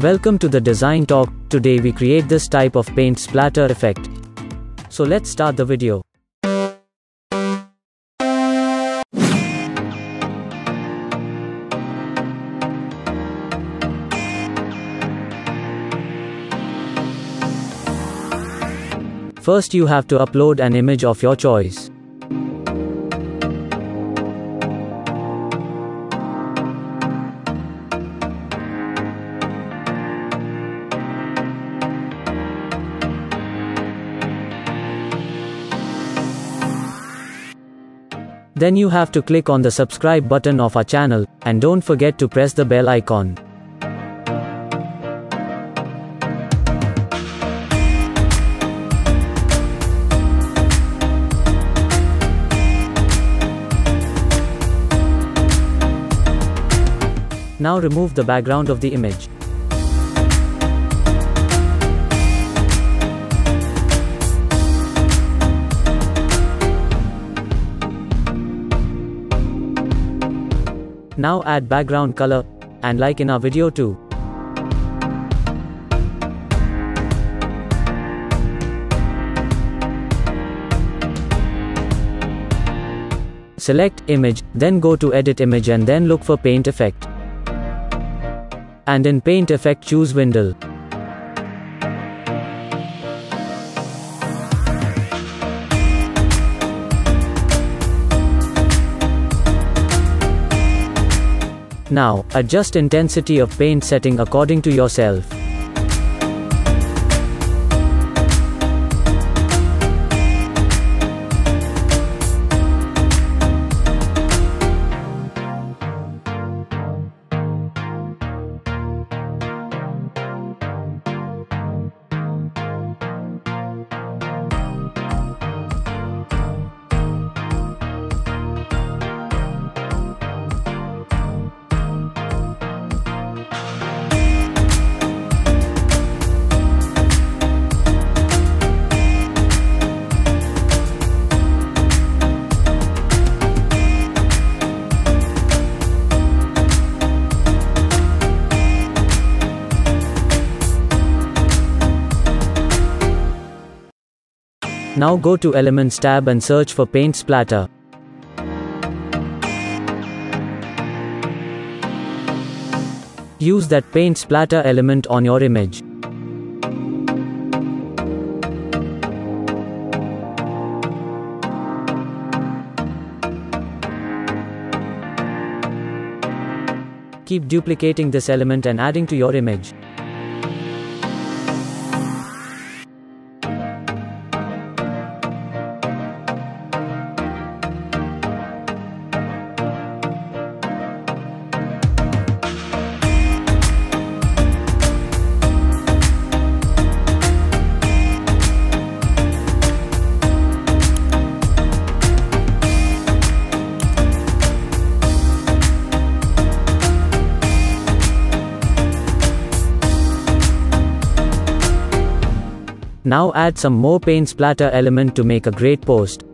Welcome to the design talk. Today we create this type of paint splatter effect. So let's start the video. First you have to upload an image of your choice. Then you have to click on the subscribe button of our channel, and don't forget to press the bell icon. Now remove the background of the image. Now add background color, and like in our video too. Select image, then go to edit image and then look for paint effect. And in paint effect choose Windle. Now, adjust intensity of paint setting according to yourself. Now go to Elements tab and search for Paint Splatter. Use that paint splatter element on your image. Keep duplicating this element and adding to your image. Now add some more paint splatter element to make a great post.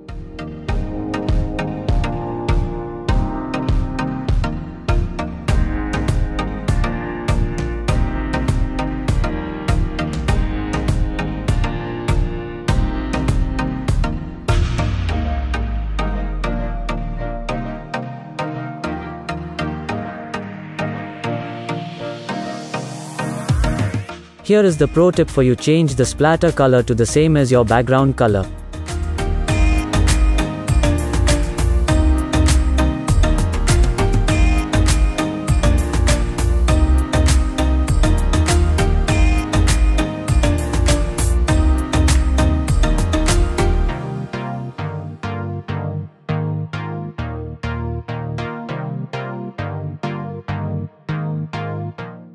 Here is the pro tip for you change the splatter color to the same as your background color.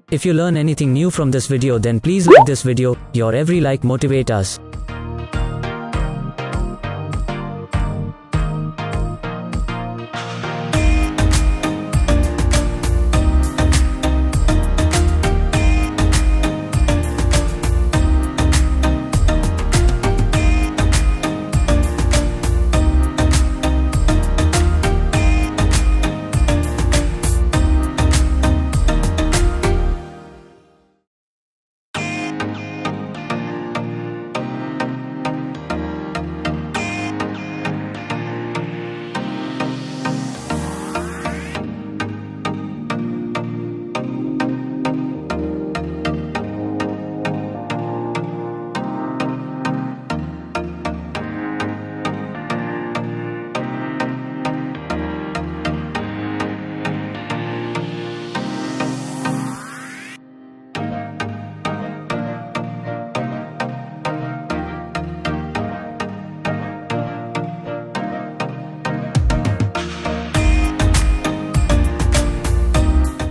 If you learn anything new from this video then please like this video, your every like motivate us.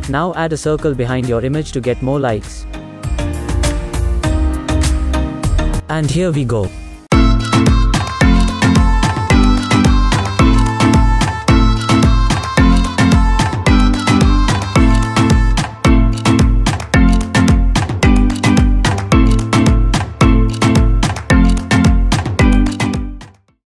Now add a circle behind your image to get more likes. And here we go.